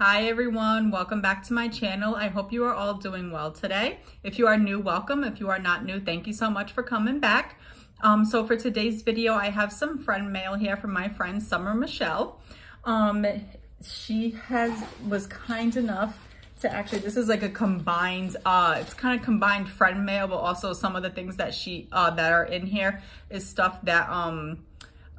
Hi everyone, welcome back to my channel. I hope you are all doing well today. If you are new, welcome. If you are not new, thank you so much for coming back. Um, so for today's video, I have some friend mail here from my friend Summer Michelle. Um, she has was kind enough to actually, this is like a combined, uh, it's kind of combined friend mail, but also some of the things that she, uh, that are in here is stuff that, um,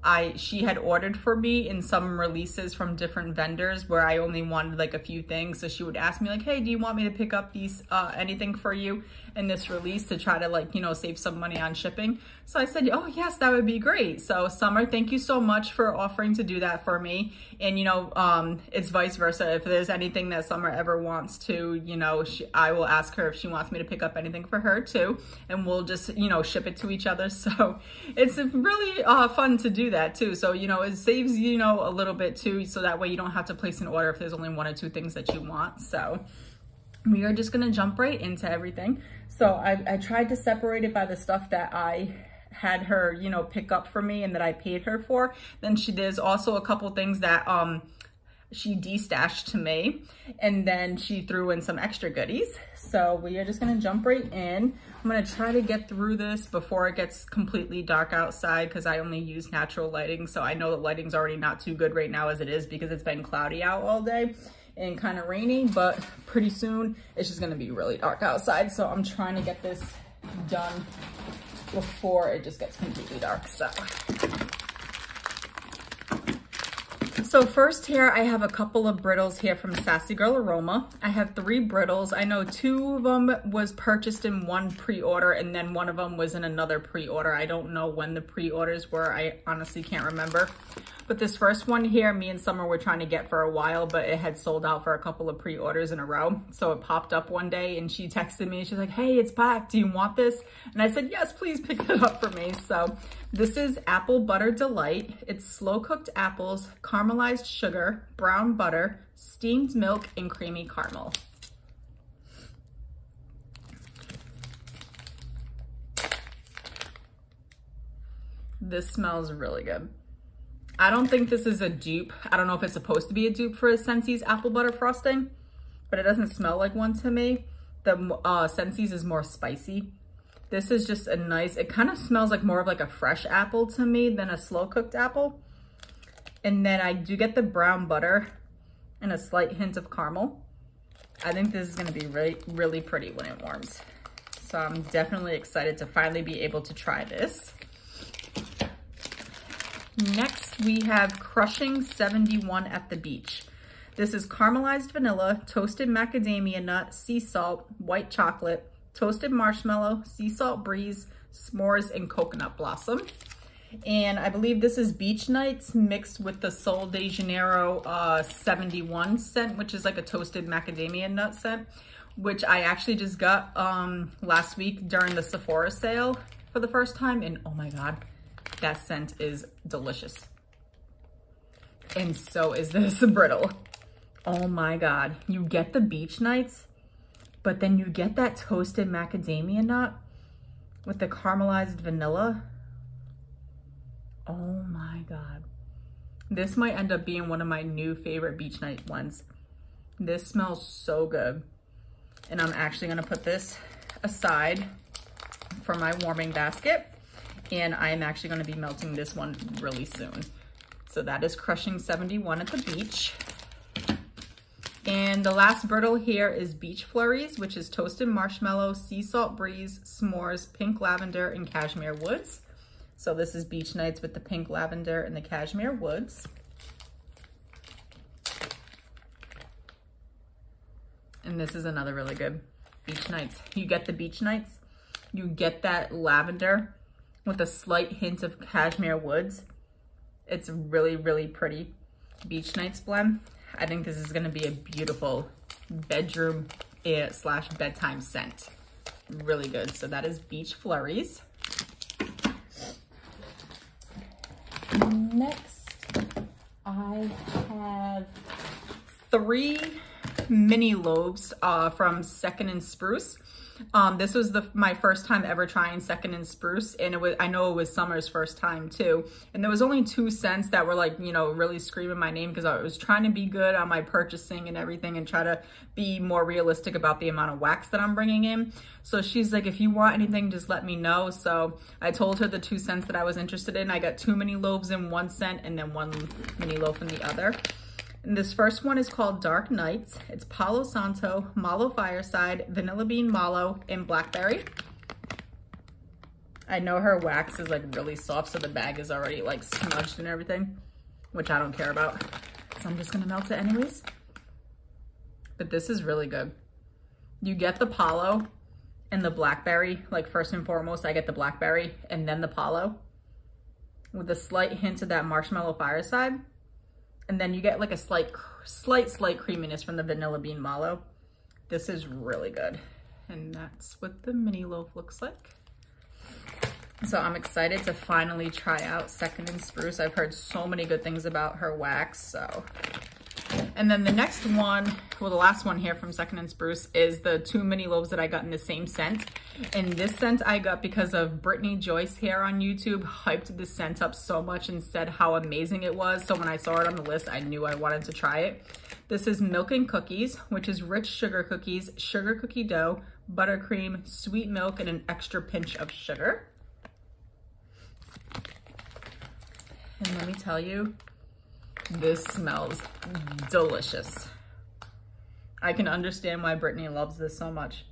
I she had ordered for me in some releases from different vendors where I only wanted like a few things. So she would ask me like, hey, do you want me to pick up these uh, anything for you in this release to try to like, you know, save some money on shipping? So I said, oh yes, that would be great. So Summer, thank you so much for offering to do that for me. And you know, um, it's vice versa. If there's anything that Summer ever wants to, you know, she, I will ask her if she wants me to pick up anything for her too. And we'll just, you know, ship it to each other. So it's really uh, fun to do that too. So, you know, it saves, you know, a little bit too. So that way you don't have to place an order if there's only one or two things that you want. So we are just gonna jump right into everything. So I, I tried to separate it by the stuff that I had her, you know, pick up for me and that I paid her for. Then she, there's also a couple things that, um, she destashed to me and then she threw in some extra goodies. So we are just gonna jump right in. I'm gonna try to get through this before it gets completely dark outside because I only use natural lighting. So I know the lighting's already not too good right now as it is because it's been cloudy out all day and kind of raining, but pretty soon it's just gonna be really dark outside. So I'm trying to get this done before it just gets completely dark. So so first here, I have a couple of brittles here from Sassy Girl Aroma. I have three brittles. I know two of them was purchased in one pre-order and then one of them was in another pre-order. I don't know when the pre-orders were. I honestly can't remember. But this first one here, me and Summer were trying to get for a while, but it had sold out for a couple of pre-orders in a row. So it popped up one day and she texted me. She's like, hey, it's back. Do you want this? And I said, yes, please pick it up for me. So this is Apple Butter Delight. It's slow cooked apples, caramelized sugar, brown butter, steamed milk, and creamy caramel. This smells really good. I don't think this is a dupe. I don't know if it's supposed to be a dupe for a Scentsy's apple butter frosting, but it doesn't smell like one to me. The uh, Scentsy's is more spicy. This is just a nice, it kind of smells like more of like a fresh apple to me than a slow cooked apple. And then I do get the brown butter and a slight hint of caramel. I think this is gonna be really, really pretty when it warms. So I'm definitely excited to finally be able to try this. Next, we have Crushing 71 at the Beach. This is caramelized vanilla, toasted macadamia nut, sea salt, white chocolate, toasted marshmallow, sea salt breeze, s'mores, and coconut blossom. And I believe this is Beach Nights mixed with the Sol de Janeiro uh, 71 scent, which is like a toasted macadamia nut scent, which I actually just got um, last week during the Sephora sale for the first time. And oh my God, that scent is delicious. And so is this brittle. Oh my God. You get the beach nights, but then you get that toasted macadamia nut with the caramelized vanilla. Oh my God. This might end up being one of my new favorite beach night ones. This smells so good. And I'm actually gonna put this aside for my warming basket and I am actually gonna be melting this one really soon. So that is Crushing 71 at the beach. And the last brittle here is Beach Flurries, which is toasted marshmallow, sea salt breeze, s'mores, pink lavender, and cashmere woods. So this is Beach Nights with the pink lavender and the cashmere woods. And this is another really good Beach Nights. You get the Beach Nights, you get that lavender with a slight hint of cashmere woods. It's really, really pretty beach nights blend. I think this is gonna be a beautiful bedroom eh, slash bedtime scent. Really good. So that is Beach Flurries. Next, I have three mini loaves uh, from Second and Spruce. Um, this was the my first time ever trying Second and Spruce, and it was I know it was Summer's first time too. And there was only two scents that were like you know really screaming my name because I was trying to be good on my purchasing and everything, and try to be more realistic about the amount of wax that I'm bringing in. So she's like, if you want anything, just let me know. So I told her the two scents that I was interested in. I got two mini loaves in one scent and then one mini loaf in the other. And this first one is called Dark Nights. It's Palo Santo, Mallow Fireside, Vanilla Bean Mallow, and Blackberry. I know her wax is like really soft, so the bag is already like smudged and everything, which I don't care about. So I'm just gonna melt it anyways. But this is really good. You get the Palo and the Blackberry, like first and foremost, I get the Blackberry and then the Palo with a slight hint of that Marshmallow Fireside. And then you get like a slight, slight, slight creaminess from the vanilla bean mallow. This is really good. And that's what the mini loaf looks like. So I'm excited to finally try out Second and Spruce. I've heard so many good things about her wax, so and then the next one, well, the last one here from Second and Spruce is the two mini loaves that I got in the same scent. And this scent I got because of Brittany Joyce here on YouTube hyped this scent up so much and said how amazing it was. So when I saw it on the list, I knew I wanted to try it. This is Milk and Cookies, which is rich sugar cookies, sugar cookie dough, buttercream, sweet milk, and an extra pinch of sugar. And let me tell you, this smells delicious. I can understand why Brittany loves this so much.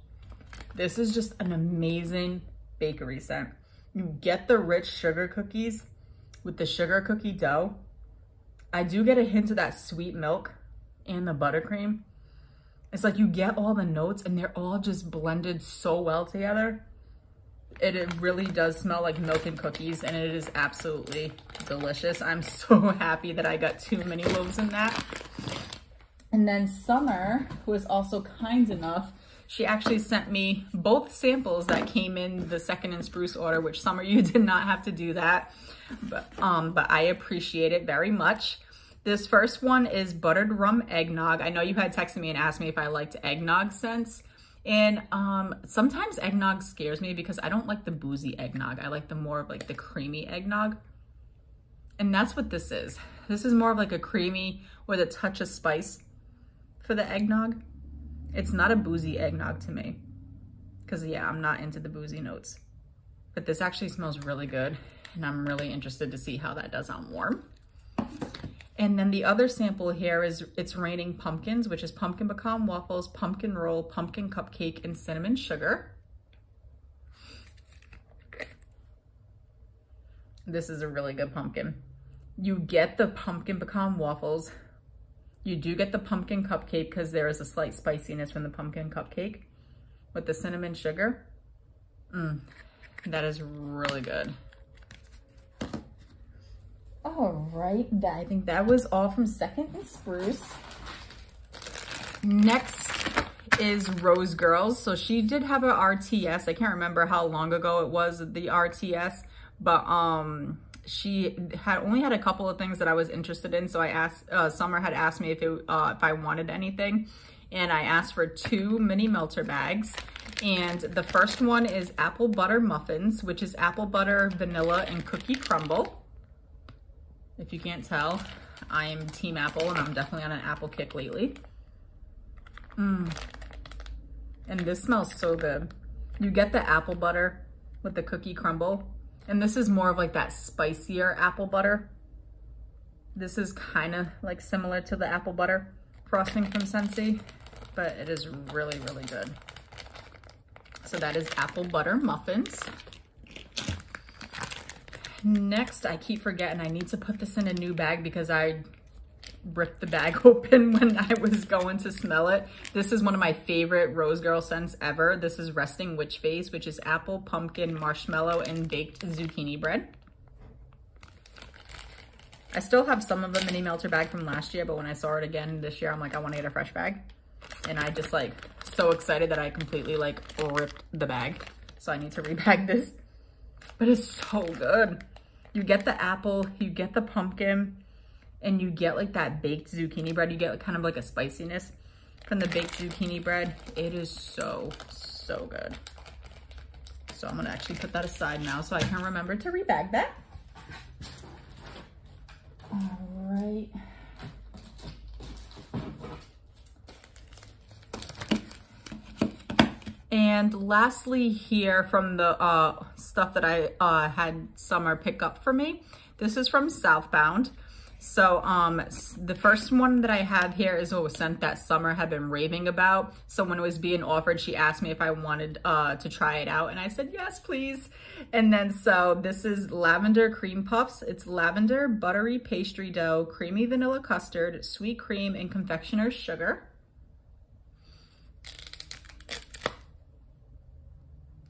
This is just an amazing bakery scent. You get the rich sugar cookies with the sugar cookie dough. I do get a hint of that sweet milk and the buttercream. It's like you get all the notes and they're all just blended so well together it, it really does smell like milk and cookies and it is absolutely delicious. I'm so happy that I got two mini loaves in that. And then Summer was also kind enough she actually sent me both samples that came in the second and spruce order, which Summer, you did not have to do that, but, um, but I appreciate it very much. This first one is buttered rum eggnog. I know you had texted me and asked me if I liked eggnog scents. And um, sometimes eggnog scares me because I don't like the boozy eggnog. I like the more of like the creamy eggnog. And that's what this is. This is more of like a creamy with a touch of spice for the eggnog. It's not a boozy eggnog to me. Because yeah, I'm not into the boozy notes. But this actually smells really good. And I'm really interested to see how that does on warm. And then the other sample here is It's Raining Pumpkins, which is pumpkin pecan waffles, pumpkin roll, pumpkin cupcake, and cinnamon sugar. This is a really good pumpkin. You get the pumpkin pecan waffles. You do get the pumpkin cupcake because there is a slight spiciness from the pumpkin cupcake with the cinnamon sugar. Mm, that is really good. All right, I think that was all from Second and Spruce. Next is Rose Girls. So she did have an RTS. I can't remember how long ago it was, the RTS, but um, she had only had a couple of things that I was interested in. So I asked, uh, Summer had asked me if, it, uh, if I wanted anything. And I asked for two mini melter bags. And the first one is apple butter muffins, which is apple butter, vanilla, and cookie crumble. If you can't tell, I am team apple and I'm definitely on an apple kick lately. Mmm. And this smells so good. You get the apple butter with the cookie crumble. And this is more of like that spicier apple butter. This is kind of like similar to the apple butter frosting from Scentsy, but it is really, really good. So that is apple butter muffins. Next, I keep forgetting I need to put this in a new bag because I ripped the bag open when I was going to smell it. This is one of my favorite Rose Girl scents ever. This is Resting Witch Face, which is apple, pumpkin, marshmallow, and baked zucchini bread. I still have some of the mini melter bag from last year, but when I saw it again this year, I'm like, I want to get a fresh bag. And I just like, so excited that I completely like ripped the bag. So I need to rebag this but it's so good. You get the apple, you get the pumpkin, and you get like that baked zucchini bread. You get like, kind of like a spiciness. from the baked zucchini bread. It is so, so good. So I'm gonna actually put that aside now so I can remember to rebag that. All right. And lastly here from the uh, stuff that I uh, had Summer pick up for me, this is from Southbound. So um, the first one that I have here is a scent that Summer had been raving about. So when it was being offered, she asked me if I wanted uh, to try it out and I said, yes, please. And then so this is Lavender Cream Puffs. It's lavender, buttery pastry dough, creamy vanilla custard, sweet cream, and confectioner's sugar.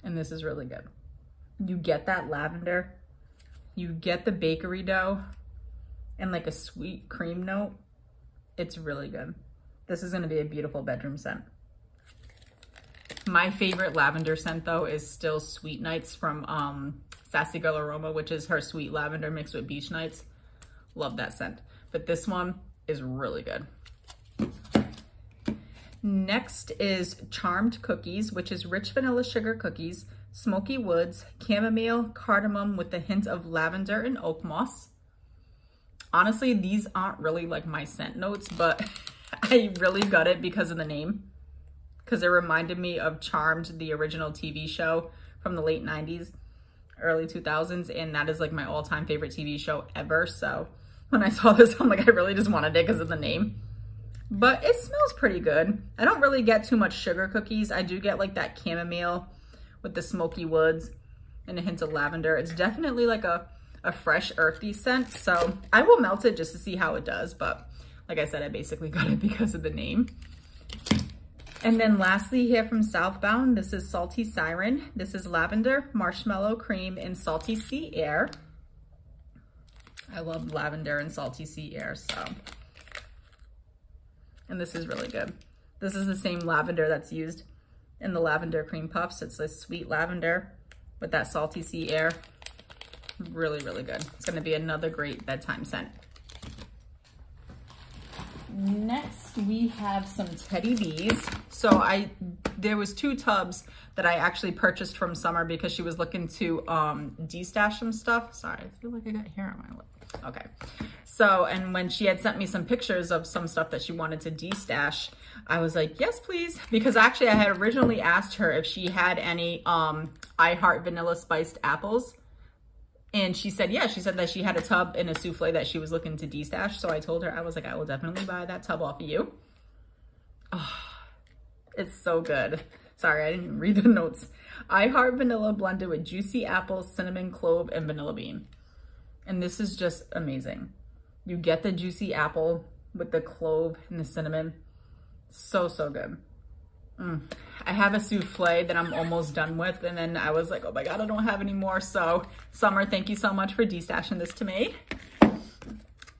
And this is really good. You get that lavender, you get the bakery dough, and like a sweet cream note. It's really good. This is gonna be a beautiful bedroom scent. My favorite lavender scent though is still Sweet Nights from um, Sassy Girl Aroma, which is her sweet lavender mixed with Beach Nights. Love that scent. But this one is really good. Next is Charmed Cookies, which is rich vanilla sugar cookies, smoky woods, chamomile, cardamom with a hint of lavender and oak moss. Honestly, these aren't really like my scent notes, but I really got it because of the name. Because it reminded me of Charmed, the original TV show from the late 90s, early 2000s. And that is like my all-time favorite TV show ever. So when I saw this, I'm like, I really just wanted it because of the name. But it smells pretty good. I don't really get too much sugar cookies. I do get like that chamomile with the smoky woods and a hint of lavender. It's definitely like a a fresh earthy scent. So I will melt it just to see how it does. But like I said, I basically got it because of the name. And then lastly here from Southbound, this is Salty Siren. This is lavender, marshmallow cream, and salty sea air. I love lavender and salty sea air, so. And this is really good. This is the same lavender that's used in the lavender cream puffs. It's this sweet lavender with that salty sea air. Really, really good. It's gonna be another great bedtime scent. Next, we have some Teddy Bees. So I, there was two tubs that I actually purchased from Summer because she was looking to um, de-stash some stuff. Sorry, I feel like I got hair on my lip. Okay. So, and when she had sent me some pictures of some stuff that she wanted to de-stash, I was like, yes, please. Because actually I had originally asked her if she had any um, I Heart Vanilla Spiced Apples and she said, yeah, she said that she had a tub and a souffle that she was looking to destash. So I told her, I was like, I will definitely buy that tub off of you. Oh, it's so good. Sorry, I didn't read the notes. I Heart Vanilla blended with juicy apples, cinnamon, clove, and vanilla bean. And this is just amazing. You get the juicy apple with the clove and the cinnamon. So, so good. Mm. I have a souffle that I'm almost done with. And then I was like, oh my God, I don't have any more. So Summer, thank you so much for destashing this to me.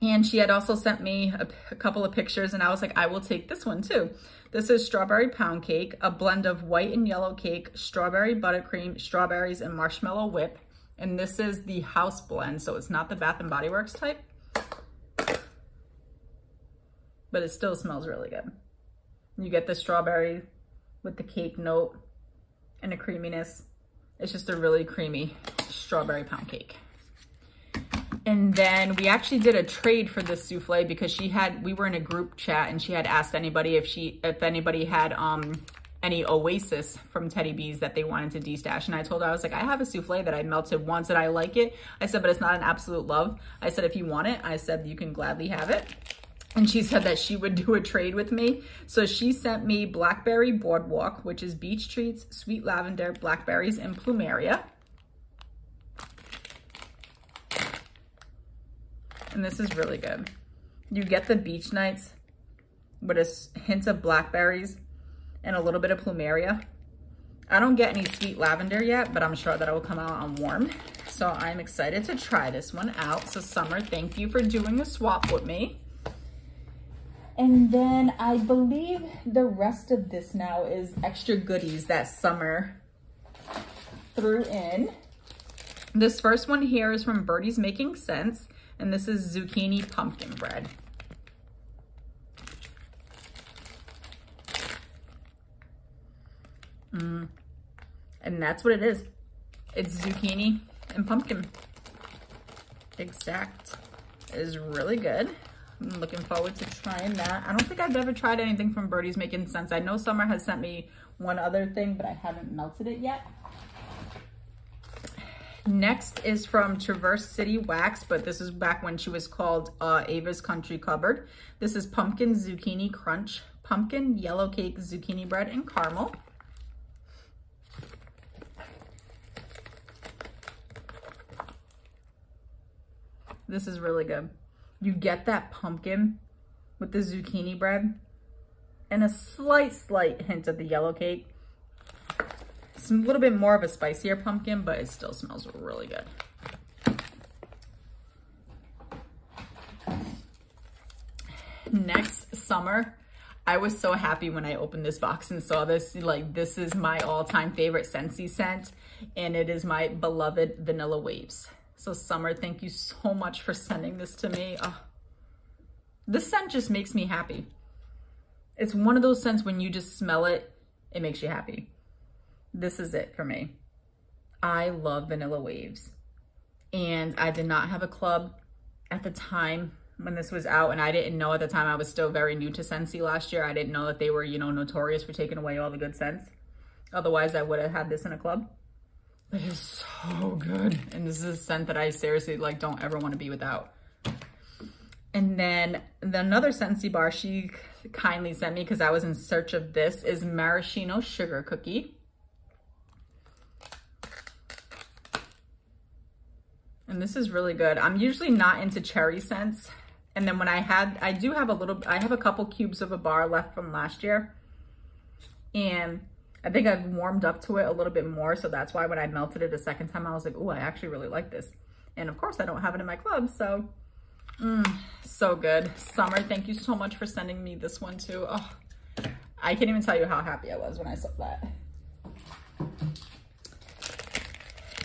And she had also sent me a, a, couple of pictures and I was like, I will take this one too. This is strawberry pound cake, a blend of white and yellow cake, strawberry buttercream, strawberries, and marshmallow whip. And this is the house blend, so it's not the Bath & Body Works type. But it still smells really good. You get the strawberry with the cake note and the creaminess. It's just a really creamy strawberry pound cake. And then we actually did a trade for this souffle because she had, we were in a group chat and she had asked anybody if she, if anybody had um, any Oasis from Teddy Bees that they wanted to destash. And I told her, I was like, I have a souffle that I melted once and I like it. I said, but it's not an absolute love. I said, if you want it, I said, you can gladly have it and she said that she would do a trade with me. So she sent me Blackberry Boardwalk, which is beach treats, sweet lavender, blackberries, and plumeria. And this is really good. You get the beach nights with a hint of blackberries and a little bit of plumeria. I don't get any sweet lavender yet, but I'm sure that it will come out on warm. So I'm excited to try this one out. So Summer, thank you for doing a swap with me. And then I believe the rest of this now is extra goodies that Summer threw in. This first one here is from Birdie's Making Sense, and this is zucchini pumpkin bread. Mm. And that's what it is. It's zucchini and pumpkin. Exact is really good. I'm looking forward to trying that. I don't think I've ever tried anything from Birdie's Making Sense. I know Summer has sent me one other thing, but I haven't melted it yet. Next is from Traverse City Wax, but this is back when she was called uh, Ava's Country Cupboard. This is Pumpkin Zucchini Crunch, Pumpkin Yellow Cake Zucchini Bread, and Caramel. This is really good. You get that pumpkin with the zucchini bread and a slight, slight hint of the yellow cake. It's a little bit more of a spicier pumpkin, but it still smells really good. Next summer, I was so happy when I opened this box and saw this. Like, this is my all-time favorite Scentsy scent, and it is my beloved Vanilla Waves. So Summer, thank you so much for sending this to me. Oh, this scent just makes me happy. It's one of those scents when you just smell it, it makes you happy this is it for me. I love Vanilla Waves. And I did not have a club at the time when this was out. And I didn't know at the time, I was still very new to Scentsy last year. I didn't know that they were, you know, notorious for taking away all the good scents. Otherwise, I would have had this in a club. But it's so good. And this is a scent that I seriously, like, don't ever want to be without. And then the another Scentsy bar she kindly sent me because I was in search of this is Maraschino Sugar Cookie. And this is really good. I'm usually not into cherry scents. And then when I had, I do have a little, I have a couple cubes of a bar left from last year. And I think I've warmed up to it a little bit more. So that's why when I melted it a second time, I was like, oh, I actually really like this. And of course I don't have it in my club. So, mm, so good. Summer, thank you so much for sending me this one too. Oh, I can't even tell you how happy I was when I saw that.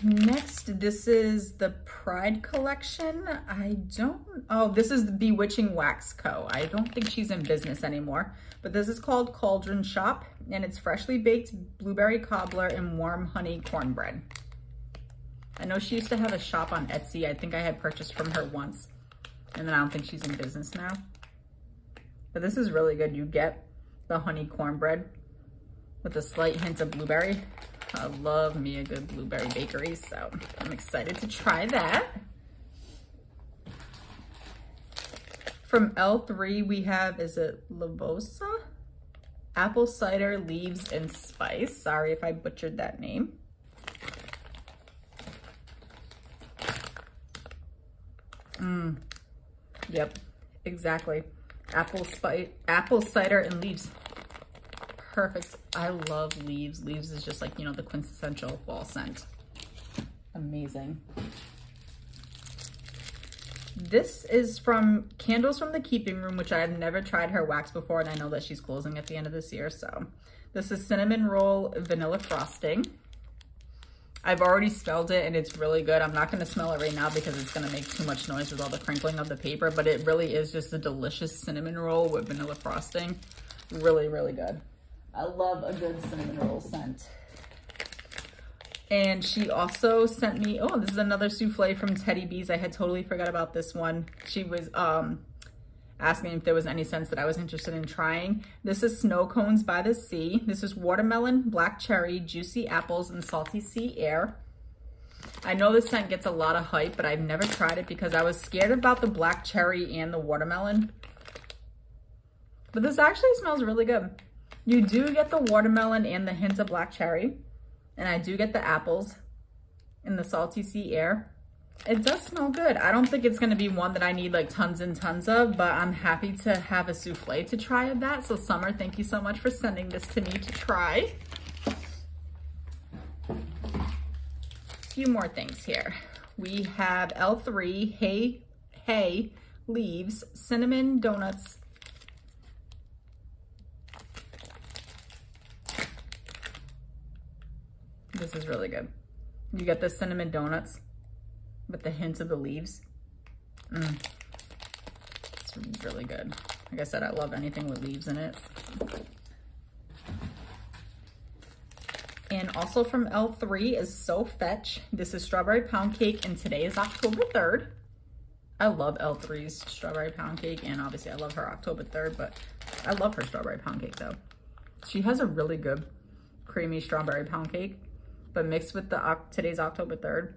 Next, this is the Pride collection. I don't, oh, this is the Bewitching Wax Co. I don't think she's in business anymore, but this is called Cauldron Shop and it's freshly baked blueberry cobbler and warm honey cornbread. I know she used to have a shop on Etsy. I think I had purchased from her once and then I don't think she's in business now. But this is really good. You get the honey cornbread with a slight hint of blueberry. I love me a good blueberry bakery, so I'm excited to try that. From L3, we have, is it Lavosa? Apple cider leaves and spice. Sorry if I butchered that name. Mmm. Yep, exactly. Apple spice, apple cider and leaves perfect. I love leaves. Leaves is just like, you know, the quintessential fall scent. Amazing. This is from Candles from the Keeping Room, which I have never tried her wax before, and I know that she's closing at the end of this year, so. This is Cinnamon Roll Vanilla Frosting. I've already smelled it and it's really good. I'm not gonna smell it right now because it's gonna make too much noise with all the crinkling of the paper, but it really is just a delicious cinnamon roll with vanilla frosting. Really, really good. I love a good cinnamon roll scent. And she also sent me, oh, this is another souffle from Teddy Bees. I had totally forgot about this one. She was um, asking if there was any scents that I was interested in trying. This is Snow Cones by the Sea. This is watermelon, black cherry, juicy apples, and salty sea air. I know this scent gets a lot of hype, but I've never tried it because I was scared about the black cherry and the watermelon. But this actually smells really good. You do get the watermelon and the hint of black cherry. And I do get the apples in the salty sea air. It does smell good. I don't think it's gonna be one that I need like tons and tons of, but I'm happy to have a souffle to try of that. So Summer, thank you so much for sending this to me to try. A few more things here. We have L3, Hey, Hey, Leaves, Cinnamon Donuts, This is really good. You get the cinnamon donuts with the hints of the leaves. Mm. It's really good. Like I said, I love anything with leaves in it. And also from L3 is So Fetch. This is strawberry pound cake and today is October 3rd. I love L3's strawberry pound cake and obviously I love her October 3rd, but I love her strawberry pound cake though. She has a really good creamy strawberry pound cake, but mixed with the today's October 3rd,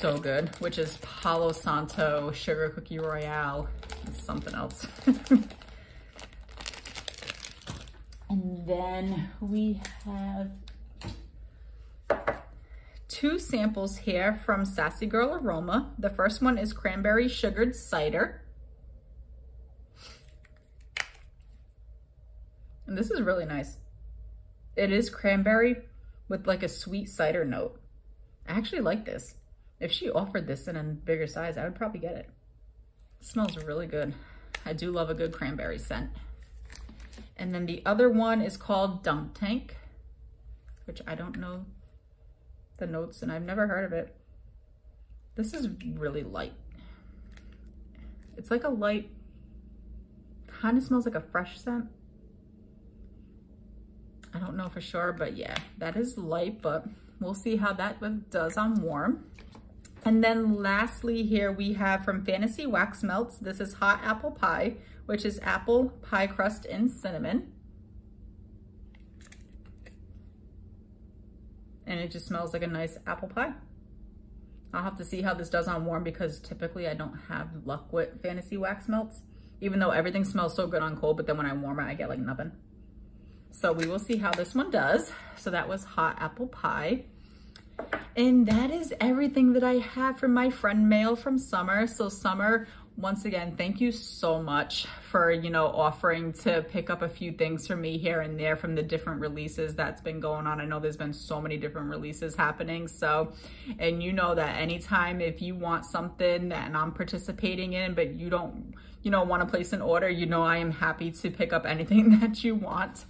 so good, which is Palo Santo Sugar Cookie Royale. Something else. and then we have two samples here from Sassy Girl Aroma. The first one is cranberry sugared cider. And this is really nice. It is cranberry with like a sweet cider note. I actually like this. If she offered this in a bigger size, I would probably get it. it smells really good. I do love a good cranberry scent. And then the other one is called Dunk Tank, which I don't know the notes and I've never heard of it. This is really light. It's like a light, kind of smells like a fresh scent. I don't know for sure, but yeah, that is light, but we'll see how that does on warm. And then lastly here we have from Fantasy Wax Melts. This is Hot Apple Pie, which is apple pie crust and cinnamon. And it just smells like a nice apple pie. I'll have to see how this does on warm because typically I don't have luck with Fantasy Wax Melts, even though everything smells so good on cold, but then when I warm it, I get like nothing. So we will see how this one does. So that was hot apple pie. And that is everything that I have from my friend mail from Summer. So Summer, once again, thank you so much for, you know, offering to pick up a few things for me here and there from the different releases that's been going on. I know there's been so many different releases happening. So, and you know that anytime if you want something that I'm participating in, but you don't, you know, want to place an order, you know, I am happy to pick up anything that you want.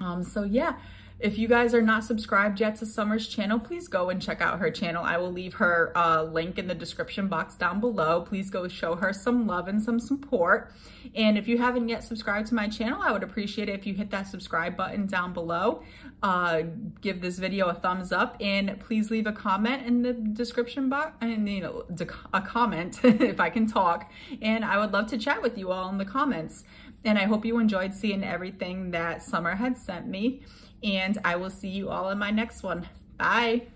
Um, so yeah, if you guys are not subscribed yet to Summer's channel, please go and check out her channel. I will leave her uh, link in the description box down below. Please go show her some love and some support. And if you haven't yet subscribed to my channel, I would appreciate it if you hit that subscribe button down below. Uh, give this video a thumbs up and please leave a comment in the description box and you know a comment if I can talk. And I would love to chat with you all in the comments. And I hope you enjoyed seeing everything that Summer had sent me. And I will see you all in my next one. Bye.